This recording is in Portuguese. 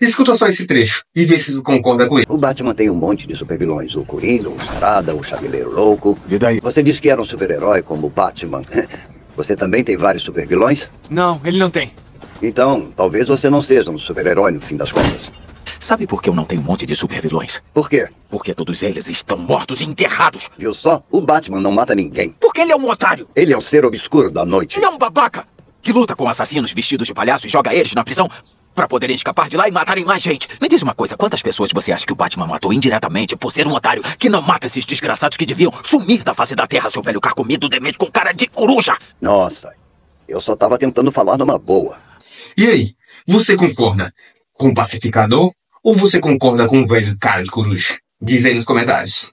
Escuta só esse trecho e vê se você concorda com ele. O Batman tem um monte de supervilões. O Coringa, o Charada, o Chaveleiro Louco. E daí? Você disse que era um super-herói como o Batman. Você também tem vários supervilões? Não, ele não tem. Então, talvez você não seja um super-herói no fim das contas. Sabe por que eu não tenho um monte de supervilões? Por quê? Porque todos eles estão mortos e enterrados. Viu só? O Batman não mata ninguém. Porque ele é um otário. Ele é o ser obscuro da noite. Ele é um babaca que luta com assassinos vestidos de palhaço e joga eles na prisão para poderem escapar de lá e matarem mais gente. Me diz uma coisa, quantas pessoas você acha que o Batman matou indiretamente por ser um otário que não mata esses desgraçados que deviam sumir da face da terra, seu velho carcomido demente com cara de coruja? Nossa, eu só tava tentando falar numa boa. E aí, você concorda com o pacificador ou você concorda com o velho cara de coruja? Diz aí nos comentários.